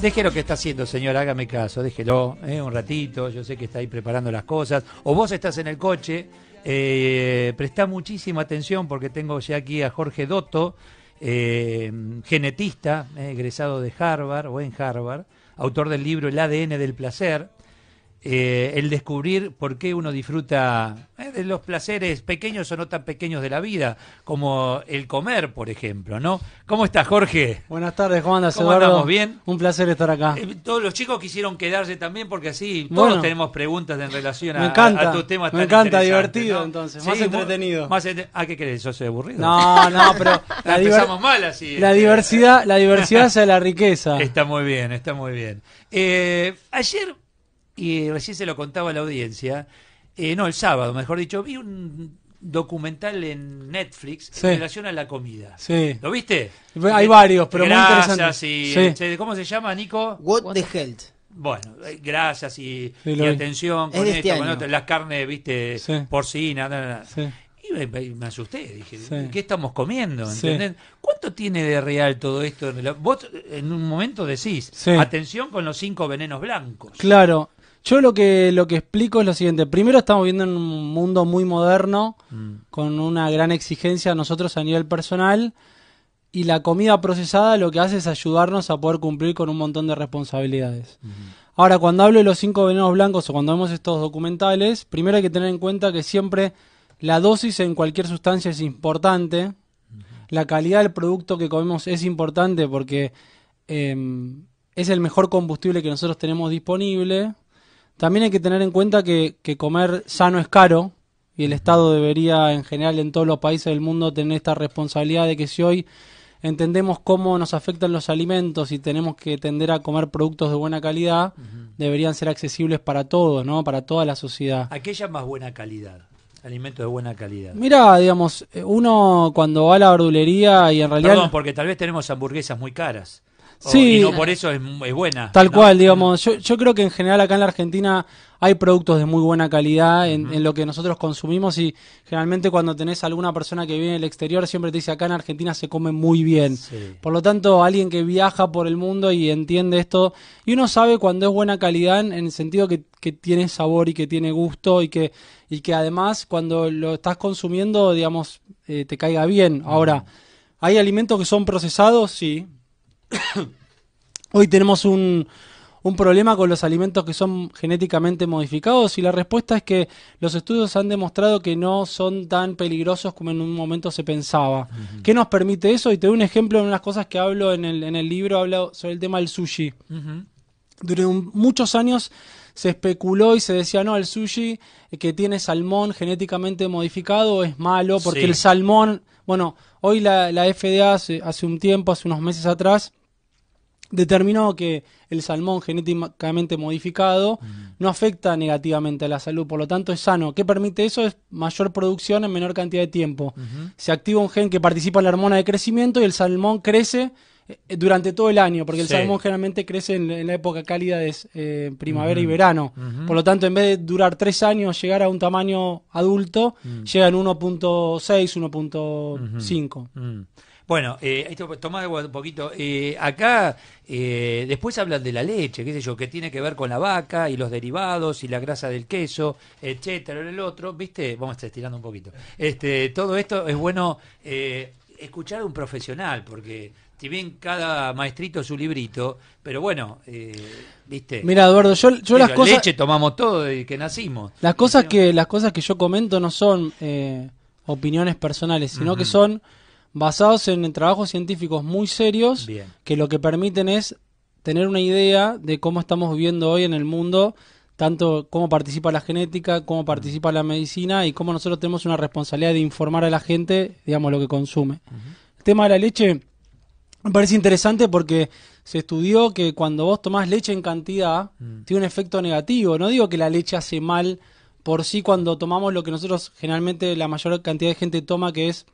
Deje lo que está haciendo, señor, hágame caso, déjelo eh, un ratito, yo sé que está ahí preparando las cosas, o vos estás en el coche, eh, presta muchísima atención porque tengo ya aquí a Jorge Dotto, eh, genetista, eh, egresado de Harvard o en Harvard, autor del libro El ADN del placer, eh, el descubrir por qué uno disfruta eh, de los placeres pequeños o no tan pequeños de la vida, como el comer, por ejemplo, ¿no? ¿Cómo estás, Jorge? Buenas tardes, ¿cómo andas, ¿Cómo Eduardo? andamos? ¿Bien? Un placer estar acá. Eh, todos los chicos quisieron quedarse también porque así todos Bueno. tenemos preguntas en relación a, encanta, a tus temas me encanta, divertido, ¿no? entonces, más entretenido. Más ent- ¿Ah, qué querés? ¿Sos aburrido? No, no, pero la, diver- Empezamos mal así. la este. diversidad, la diversidad hace la riqueza. Está muy bien, está muy bien. Ayer, y recién se lo contaba a la audiencia, eh, no, el sábado, mejor dicho, vi un documental en Netflix Sí. en relación a la comida. Sí. ¿Lo viste? Hay varios, pero muy Grasas interesantes. y- Sí. ¿Cómo se llama, Nico? What the health. Bueno, eh, grasas y, atención con esto, este con otro, las carnes, viste, Sí. porcina, na, na, na. Sí. Y me, me- asusté, dije, Sí. ¿qué estamos comiendo? Sí. ¿entendés? ¿Cuánto tiene de real todo esto? Vos en un momento decís, Sí. atención con los cinco venenos blancos. Claro. Yo lo que, lo que explico es lo siguiente. Primero estamos viviendo en un mundo muy moderno, Mm. con una gran exigencia a nosotros a nivel personal, y la comida procesada lo que hace es ayudarnos a poder cumplir con un montón de responsabilidades. Ahora, cuando hablo de los cinco venenos blancos o cuando vemos estos documentales, primero hay que tener en cuenta que siempre la dosis en cualquier sustancia es importante, la calidad del producto que comemos es importante porque em, es el mejor combustible que nosotros tenemos disponible. También hay que tener en cuenta que, que comer sano es caro y el Estado debería en general en todos los países del mundo tener esta responsabilidad de que si hoy entendemos cómo nos afectan los alimentos y tenemos que tender a comer productos de buena calidad, deberían ser accesibles para todos, ¿no? Para toda la sociedad. Aquella más buena calidad, alimentos de buena calidad. Mira, digamos, eh, uno cuando va a la verdulería y en realidad... Perdón, porque tal vez tenemos hamburguesas muy caras. Sí. y no por eso es, es buena. Tal ¿no? cual, digamos. Yo, yo creo que en general acá en la Argentina hay productos de muy buena calidad en, en lo que nosotros consumimos y generalmente cuando tenés alguna persona que viene del exterior siempre te dice acá en Argentina se come muy bien. Sí. Por lo tanto, alguien que viaja por el mundo y entiende esto, y uno sabe cuando es buena calidad en el sentido que, que tiene sabor y que tiene gusto y que, y que además cuando lo estás consumiendo, digamos, eh, te caiga bien. Ahora, ¿hay alimentos que son procesados? Sí. Hoy tenemos un, un problema con los alimentos que son genéticamente modificados y la respuesta es que los estudios han demostrado que no son tan peligrosos como en un momento se pensaba. ¿Qué nos permite eso? Y te doy un ejemplo de unas cosas que hablo en el, en el libro, hablo sobre el tema del sushi. Durante un- muchos años se especuló y se decía, no, el sushi que tiene salmón genéticamente modificado es malo porque Sí. el salmón, bueno, hoy la, la FDA hace, hace un tiempo, hace unos meses atrás, determinó que el salmón genéticamente modificado no afecta negativamente a la salud, por lo tanto es sano. ¿Qué permite eso? Es mayor producción en menor cantidad de tiempo. Se activa un gen que participa en la hormona de crecimiento y el salmón crece eh, durante todo el año, porque el Sí. salmón generalmente crece en, en la época cálida de eh, primavera y verano. Por lo tanto, en vez de durar tres años, llegar a un tamaño adulto, llega en 1.6, 1.5. Bueno, eh, esto tomá agua un poquito. Eh, acá eh, después hablan de la leche, qué sé yo, que tiene que ver con la vaca y los derivados y la grasa del queso, etcétera, el otro, ¿viste? Vamos a estar estirando un poquito. Este, todo esto es bueno eh, escuchar a un profesional, porque si bien cada maestrito es su librito, pero bueno, eh, ¿viste? Mira, Eduardo, yo, yo las cosas... Leche tomamos todo desde que nacimos. Las cosas que, las cosas que yo comento no son eh, opiniones personales, sino que son basados en trabajos científicos muy serios Bien. que lo que permiten es tener una idea de cómo estamos viviendo hoy en el mundo, tanto cómo participa la genética, cómo participa la medicina y cómo nosotros tenemos una responsabilidad de informar a la gente, digamos, lo que consume. El tema de la leche me parece interesante porque se estudió que cuando vos tomás leche en cantidad, tiene un efecto negativo. No digo que la leche hace mal por sí cuando tomamos lo que nosotros generalmente la mayor cantidad de gente toma, que es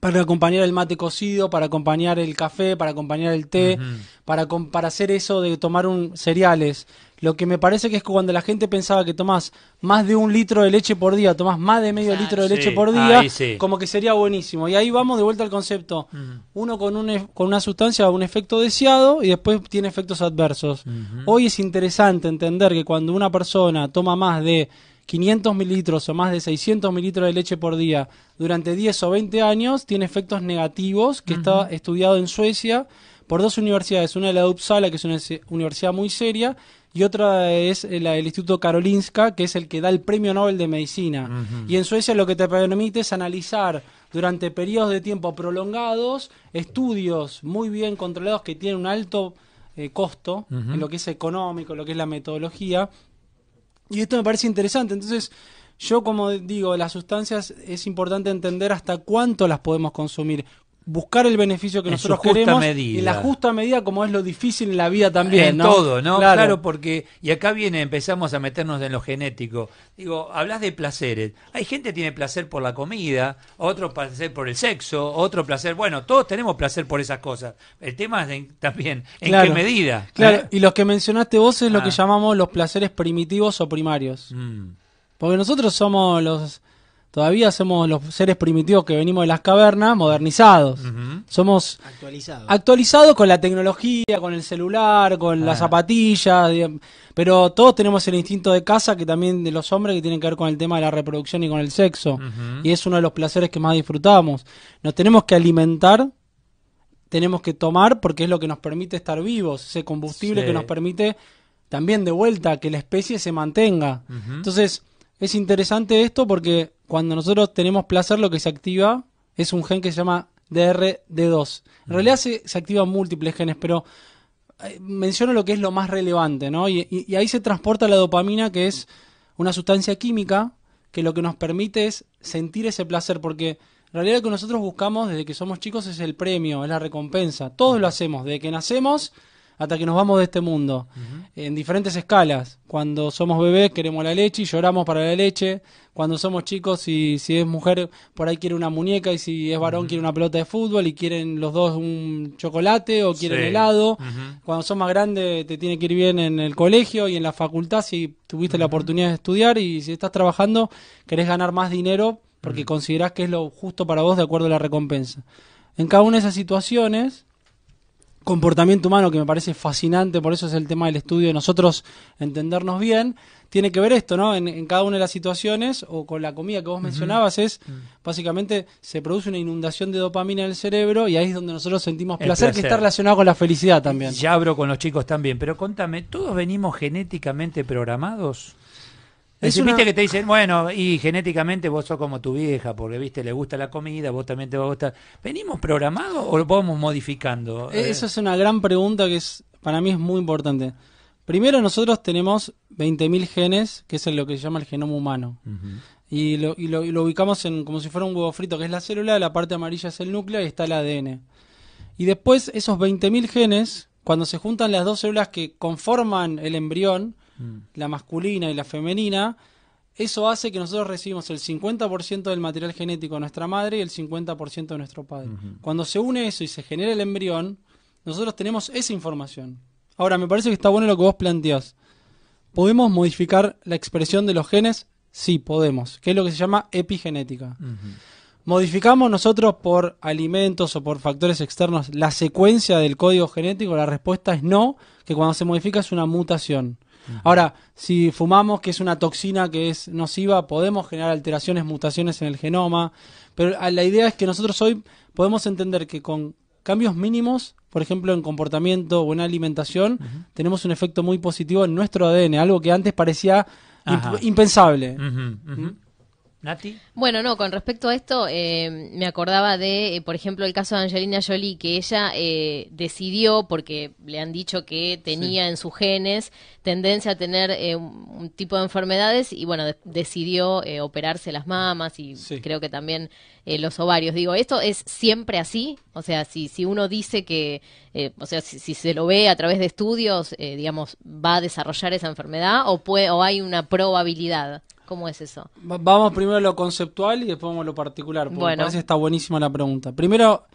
para acompañar el mate cocido, para acompañar el café, para acompañar el té, para, para hacer eso de tomar un cereales. Lo que me parece que es que cuando la gente pensaba que tomás más de un litro de leche por día, tomás más de medio litro de Sí, leche por día, ahí sí. como que sería buenísimo. Y ahí vamos de vuelta al concepto. Uno con, un, e- con una sustancia un efecto deseado y después tiene efectos adversos. Hoy es interesante entender que cuando una persona toma más de 500 mililitros o más de 600 mililitros de leche por día durante 10 o 20 años, tiene efectos negativos que está estudiado en Suecia por dos universidades, una de la Uppsala, que es una universidad muy seria, y otra es eh, la del Instituto Karolinska, que es el que da el Premio Nobel de Medicina. Y en Suecia lo que te permite es analizar durante periodos de tiempo prolongados estudios muy bien controlados que tienen un alto eh, costo en lo que es económico, lo que es la metodología. Y esto me parece interesante. Entonces, yo como digo, las sustancias es importante entender hasta cuánto las podemos consumir. Buscar el beneficio que En nosotros queremos medida. y la justa medida como es lo difícil en la vida también, en ¿no? todo, ¿no? Claro. porque y acá viene empezamos a meternos en lo genético. Digo, hablas de placeres. Hay gente que tiene placer por la comida, otro placer por el sexo, otro placer, bueno, todos tenemos placer por esas cosas. El tema es en- también en Claro. qué medida. Claro, ¿eh? y los que mencionaste vos es lo Ah. que llamamos los placeres primitivos o primarios. Mm. Porque nosotros somos los todavía somos los seres primitivos que venimos de las cavernas modernizados. Somos Actualizado. actualizados con la tecnología, con el celular, con las Ah. zapatillas, pero todos tenemos el instinto de caza que también de los hombres que tienen que ver con el tema de la reproducción y con el sexo. Y es uno de los placeres que más disfrutamos. Nos tenemos que alimentar, tenemos que tomar porque es lo que nos permite estar vivos, ese combustible Sí. que nos permite también de vuelta que la especie se mantenga. Entonces, es interesante esto porque cuando nosotros tenemos placer, lo que se activa es un gen que se llama DRD2. En realidad se, se activan múltiples genes, pero eh, menciono lo que es lo más relevante, ¿no? Y, ahí se transporta la dopamina, que es una sustancia química que lo que nos permite es sentir ese placer, porque en realidad lo que nosotros buscamos desde que somos chicos es el premio, es la recompensa. Todos lo hacemos, desde que nacemos hasta que nos vamos de este mundo, en diferentes escalas. Cuando somos bebés queremos la leche y lloramos para la leche. Cuando somos chicos y si es mujer por ahí quiere una muñeca y si es varón quiere una pelota de fútbol y quieren los dos un chocolate o quieren Sí. helado. Cuando sos más grande te tiene que ir bien en el colegio y en la facultad si tuviste la oportunidad de estudiar y si estás trabajando querés ganar más dinero porque considerás que es lo justo para vos de acuerdo a la recompensa. En cada una de esas situaciones comportamiento humano que me parece fascinante, por eso es el tema del estudio de nosotros entendernos bien, tiene que ver esto, ¿no? En, en cada una de las situaciones, o con la comida que vos mencionabas, es básicamente se produce una inundación de dopamina en el cerebro y ahí es donde nosotros sentimos placer, que está relacionado con la felicidad también. Ya abro con los chicos también, pero contame, ¿todos venimos genéticamente programados? Es decir, una- Viste que te dicen, bueno, y genéticamente vos sos como tu vieja, porque viste, le gusta la comida, vos también te va a gustar. ¿Venimos programados o lo vamos modificando? Eh, Eh, Esa es una gran pregunta que es para mí es muy importante. Primero nosotros tenemos 20.000 genes, que es lo que se llama el genoma humano. ujú. Y lo, y lo, y lo ubicamos en como si fuera un huevo frito, que es la célula, la parte amarilla es el núcleo y está el ADN. Y después esos 20.000 genes, cuando se juntan las dos células que conforman el embrión, la masculina y la femenina, eso hace que nosotros recibimos el 50% del material genético de nuestra madre y el 50% de nuestro padre. Cuando se une eso y se genera el embrión, nosotros tenemos esa información. Ahora, me parece que está bueno lo que vos planteás. ¿Podemos modificar la expresión de los genes? Sí, podemos, que es lo que se llama epigenética. ¿Modificamos nosotros por alimentos o por factores externos la secuencia del código genético? La respuesta es no, que cuando se modifica es una mutación. Ahora, si fumamos, que es una toxina que es nociva, podemos generar alteraciones, mutaciones en el genoma, pero ah, la idea es que nosotros hoy podemos entender que con cambios mínimos, por ejemplo en comportamiento o en alimentación, tenemos un efecto muy positivo en nuestro ADN, algo que antes parecía imp- impensable. Ujú. ¿Nati? Bueno, no, con respecto a esto, eh, me acordaba de, eh, por ejemplo, el caso de Angelina Jolie, que ella eh, decidió, porque le han dicho que tenía en sus genes tendencia a tener eh, un, tipo de enfermedades, y bueno, de- decidió eh, operarse las mamas y Sí. creo que también eh, los ovarios. Digo, ¿esto es siempre así? O sea, si, si uno dice que, o sea, si, si se lo ve a través de estudios, eh, digamos, ¿va a desarrollar esa enfermedad o, puede, o hay una probabilidad? ¿Cómo es eso? Va- Vamos primero a lo conceptual y después vamos a lo particular. Porque Bueno. me parece que está buenísima la pregunta. Primero,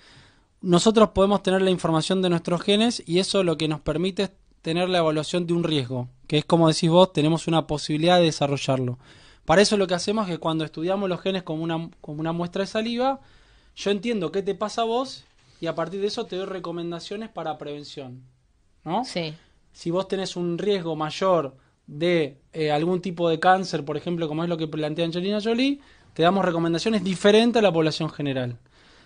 nosotros podemos tener la información de nuestros genes y eso lo que nos permite es tener la evaluación de un riesgo, que es como decís vos, tenemos una posibilidad de desarrollarlo. Para eso lo que hacemos es que cuando estudiamos los genes como una, como una muestra de saliva, yo entiendo qué te pasa a vos y a partir de eso te doy recomendaciones para prevención. ¿No? Sí. si vos tenés un riesgo mayor de eh, algún tipo de cáncer, por ejemplo, como es lo que plantea Angelina Jolie, te damos recomendaciones diferentes a la población general.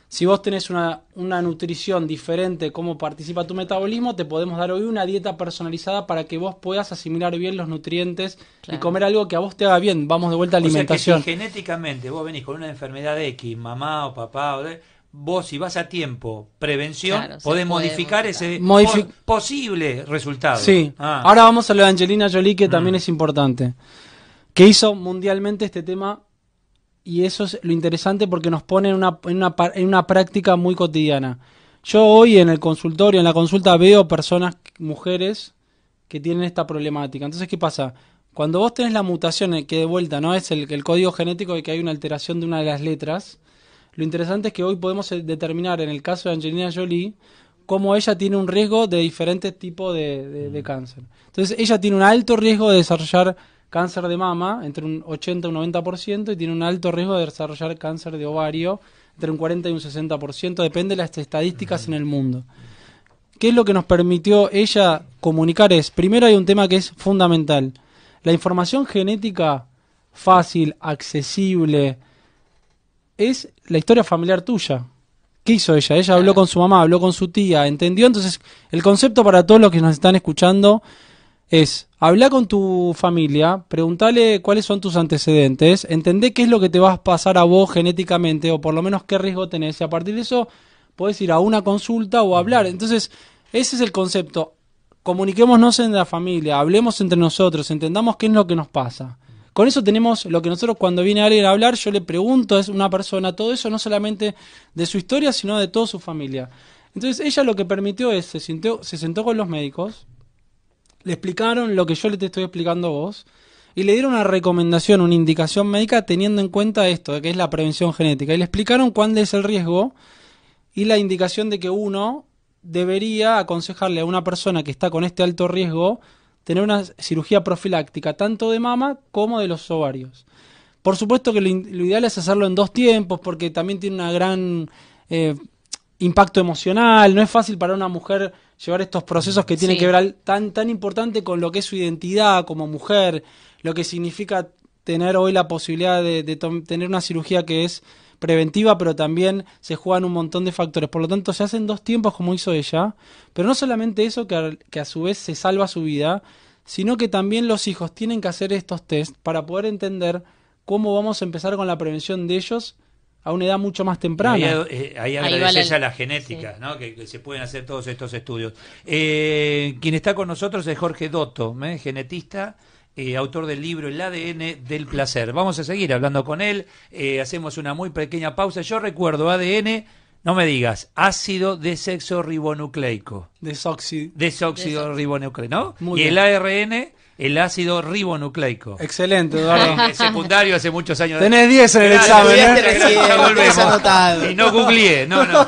Si vos tenés una, una nutrición diferente, cómo participa tu metabolismo, te podemos dar hoy una dieta personalizada para que vos puedas asimilar bien los nutrientes y comer algo que a vos te haga bien. Vamos de vuelta a O sea que alimentación. si genéticamente vos venís con una enfermedad X, mamá o papá, o de- vos si vas a tiempo, prevención, Claro, podés puede modificar modificar. ese po- posible resultado. Sí. Ah. Ahora vamos a lo de Angelina Jolie, que también Mm. es importante. Que hizo mundialmente este tema y eso es lo interesante porque nos pone en una, en una, pa- en una práctica muy cotidiana. Yo hoy en el consultorio, en la consulta, veo personas, mujeres, que tienen esta problemática. Entonces, ¿qué pasa? Cuando vos tenés la mutación, eh, que de vuelta no es el, el código genético de que hay una alteración de una de las letras, lo interesante es que hoy podemos eh, determinar, en el caso de Angelina Jolie, cómo ella tiene un riesgo de diferentes tipos de, de- de cáncer. Entonces, ella tiene un alto riesgo de desarrollar cáncer de mama, entre un 80 y un 90%, y tiene un alto riesgo de desarrollar cáncer de ovario, entre un 40 y un 60%, depende de las estadísticas en el mundo. ¿Qué es lo que nos permitió ella comunicar? Es, primero hay un tema que es fundamental. La información genética fácil, accesible, es la historia familiar tuya. ¿Qué hizo ella? Ella habló con su mamá, habló con su tía, entendió. Entonces, el concepto para todos los que nos están escuchando es, habla con tu familia, preguntale cuáles son tus antecedentes, entendé qué es lo que te va a pasar a vos genéticamente, o por lo menos qué riesgo tenés, y a partir de eso podés ir a una consulta o hablar. Entonces, ese es el concepto. Comuniquémonos en la familia, hablemos entre nosotros, entendamos qué es lo que nos pasa. Con eso tenemos lo que nosotros cuando viene alguien a hablar, yo le pregunto a una persona todo eso, no solamente de su historia, sino de toda su familia. Entonces ella lo que permitió es, se, sintió- se sentó con los médicos, le explicaron lo que yo le te estoy explicando a vos, y le dieron una recomendación, una indicación médica teniendo en cuenta esto, que es la prevención genética. Y le explicaron cuál es el riesgo y la indicación de que uno debería aconsejarle a una persona que está con este alto riesgo tener una cirugía profiláctica, tanto de mama como de los ovarios. Por supuesto que lo, ideal es hacerlo en dos tiempos, porque también tiene una gran eh, impacto emocional. No es fácil para una mujer llevar estos procesos que tienen Sí. que ver tan, tan importante con lo que es su identidad como mujer, lo que significa tener hoy la posibilidad de, de tener una cirugía que es preventiva, pero también se juegan un montón de factores. Por lo tanto, se hacen dos tiempos como hizo ella, pero no solamente eso, que a, que a su vez se salva su vida, sino que también los hijos tienen que hacer estos test para poder entender cómo vamos a empezar con la prevención de ellos a una edad mucho más temprana. Ahí, eh, ahí Ahí agradece va la- ella la genética, ¿no? Que, que se pueden hacer todos estos estudios. Eh, quien está con nosotros es Jorge Dotto, ¿eh? genetista, eh, autor del libro El ADN del placer. Vamos a seguir hablando con él. eh, hacemos una muy pequeña pausa. Yo recuerdo ADN, no me digas, ácido desexorribonucleico. Desoxi- Desóxido ribonucleico, ¿no? Muy y bien. el ARN, el ácido ribonucleico. Excelente, Eduardo. Secundario hace muchos años. Tenés 10 en el examen, ¿eh? Y no googleé, no, no.